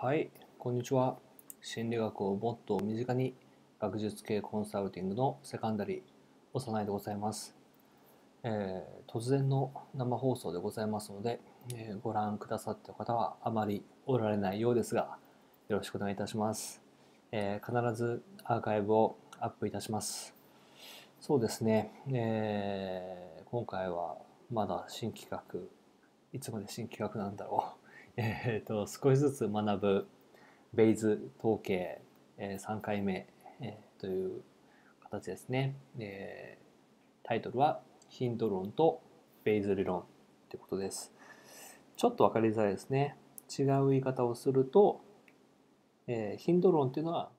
はい、こんにちは。心理学をもっと身近に学術系コンサルティングのセカンダリー、幼いでございます。えー突然の生放送でございますので、えーご覧くださった方はあまりおられないようですが、よろしくお願いいたします。えー必ずアーカイブをアップいたします。そうですね、え今回はまだ新企画、いつまで新企画なんだろう。えー、と少しずつ学ぶベイズ統計、えー3回目、えーという形ですね、えータイトルはヒント論とベイズ理論ということです。ちょっと分かりづらいですね。違う言い方をすると、えーヒント論っていうのは